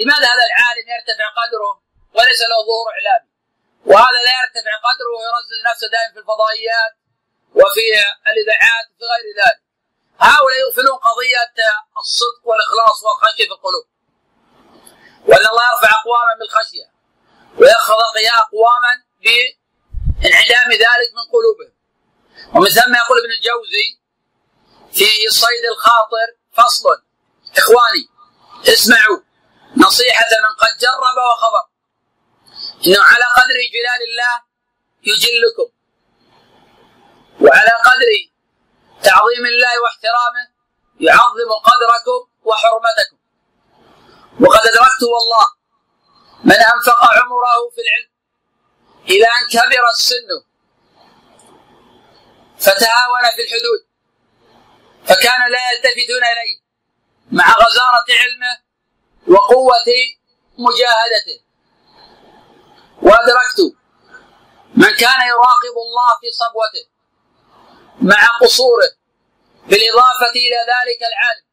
لماذا هذا العالم يرتفع قدره وليس له ظهور إعلامي؟ وهذا لا يرتفع قدره ويرزز نفسه دائما في الفضائيات وفي الإذاعات وفي غير ذلك. هؤلاء يغفلون قضية الصدق والإخلاص والخشية في القلوب. وأن الله يرفع أقواما بالخشية ويخفض أقواما بانعدام ذلك من قلوبهم. ومن ثم يقول ابن الجوزي في صيد الخاطر فصل إخواني اسمعوا. نصيحة من قد جرب وخبر. إنه على قدر جلال الله يجلكم. وعلى قدر تعظيم الله واحترامه يعظم قدركم وحرمتكم. وقد أدركت والله من أنفق عمره في العلم إلى أن كبر السن فتهاون في الحدود فكان لا يلتفتون إليه مع غزارة علمه وقوة مجاهدته. وأدركت من كان يراقب الله في صبوته مع قصوره بالإضافة إلى ذلك العالم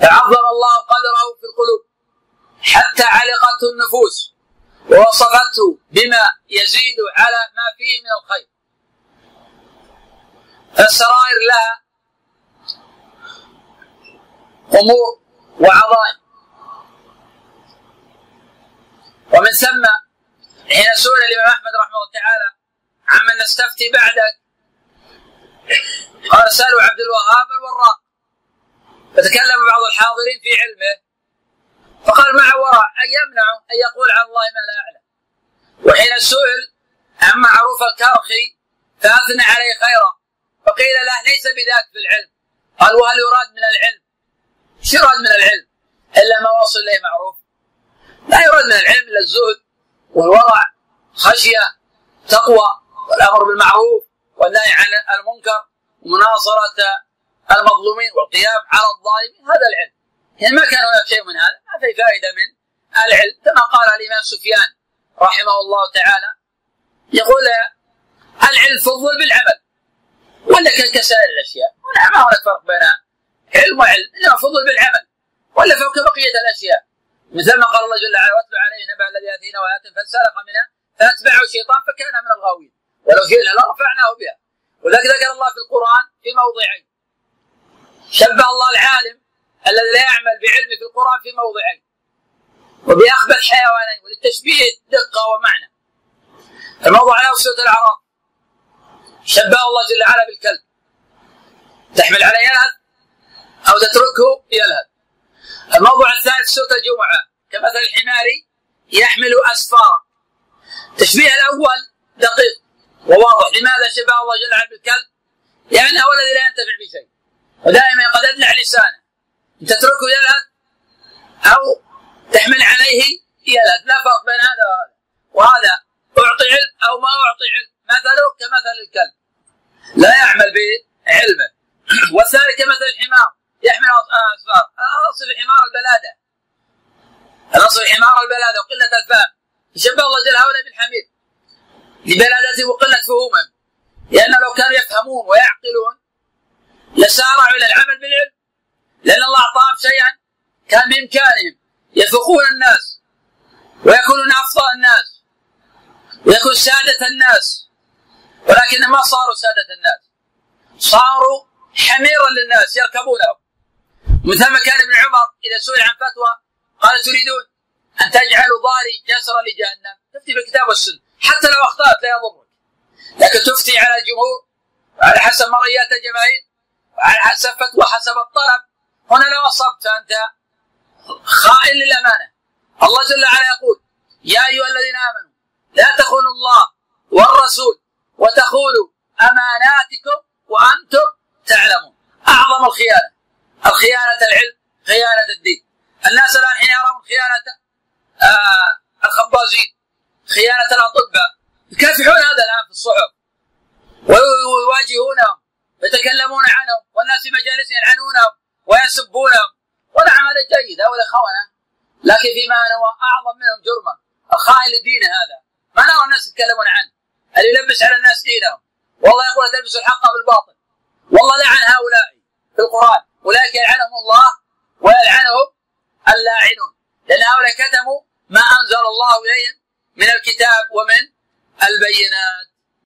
فعظم الله قدره في القلوب حتى علقته النفوس ووصفته بما يزيد على ما فيه من الخير. فالسرائر لها أمور وعظائم. ومن ثم حين سئل الإمام أحمد رحمه الله تعالى عمن نستفتي بعدك قال سألوا عبد الوهاب الوراق فتكلم بعض الحاضرين في علمه فقال مع ورع ان يمنع أن يقول عن الله ما لا يعلم وحين سئل عن معروف الكرخي فأثنى عليه خيرا فقيل له ليس بذاك في العلم قال وهل يراد من العلم؟ إيش يراد من العلم؟ إلا ما وصل إليه معروف لا يراد من العلم الا الزهد والورع خشية تقوى والأمر بالمعروف والنهي عن المنكر ومناصره المظلومين والقيام على الظالمين هذا العلم. يعني ما كان هناك شيء من هذا ما في فائدة من العلم. كما قال الإمام سفيان رحمه الله تعالى يقول العلم فضل بالعمل. ولا كسائر الأشياء؟ ما هناك فرق بين علم وعلم إنما فضل بالعمل ولا فوق بقية الأشياء. مثل ما قال الله جل وعلا واتلو عليه نبع الذي آتينا وايات فانسلخ منها فأتبعه الشيطان فكان من الغاوين ولو شئنا لرفعناه بها. ولذلك ذكر الله في القرآن في موضعين. شبه الله العالم الذي لا يعمل بعلمه في القرآن في موضعين. وبأخبث حيوانين وللتشبيه دقة ومعنى. الموضوع الأول سورة الأعراف. شبه الله جل وعلا بالكلب. تحمل عليه يلهث أو تتركه يلهث. الموضوع الثالث سوره الجمعه كمثل الحمار يحمل اسفارا التشبيه الأول دقيق وواضح. لماذا شبه الله جل وعلا بالكلب؟ لأنه هو الذي لا ينتفع بشيء. ودائما قد أدلع لسانه. إن تتركه يلهث أو تحمل عليه يلهث. لا فرق بين هذا وهذا. وهذا أعطي علم أو ما أعطي علم. مثله كمثل الكلب. لا يعمل بعلمه. والثالث كمثل الحمار. يحمل اسفار الاصل الحمار البلادة. الأصل الحمار البلادة وقلة الفهم. يشبه الله جل وعلا بالحمير لبلادته وقلة فهومهم لأن لو كانوا يفهمون ويعقلون لسارعوا إلى العمل بالعلم. لأن الله أعطاهم شيئا كان بإمكانهم. يفقون الناس. ويكونون أفضل الناس. ويكون سادة الناس. ولكن ما صاروا سادة الناس. صاروا حميرا للناس يركبونه من ثم كان ابن عمر إذا سئل عن فتوى قال تريدون أن تجعلوا ظهري جسرا لجهنم. تفتي بالكتاب والسنة. حتى لو أخطأت لا يضرك. لكن تفتي على الجمهور وعلى حسب مريات الجماهير وعلى حسب فتوى حسب الطلب. هنا لو أصبت أنت خائن للأمانة. الله جل وعلا يقول يا أيها الذين آمنوا لا تخونوا الله والرسول وتخونوا أماناتكم وأنتم تعلمون. أعظم الخيانة. الخيانة العلم خيانة الدين. الناس الآن حين يرون خيانة آه الخبازين خيانة الأطباء يكافحون هذا الآن في الصحف ويواجهونهم يتكلمون عنهم والناس في مجالسهم يلعنونهم ويسبونهم. ونعم هذا جيد هؤلاء خونه لكن فيما هو أعظم منهم جرما الخائن للدين هذا. ما نرى الناس يتكلمون عنه. اللي يلبس على الناس دينهم؟ والله يقول تلبسوا الحق بالباطل؟ والله لعن هؤلاء في القرآن. أولئك يلعنهم الله ويلعنهم اللاعنون. لأن هؤلاء كتموا ما أنزل الله إليهم من الكتاب ومن البينات.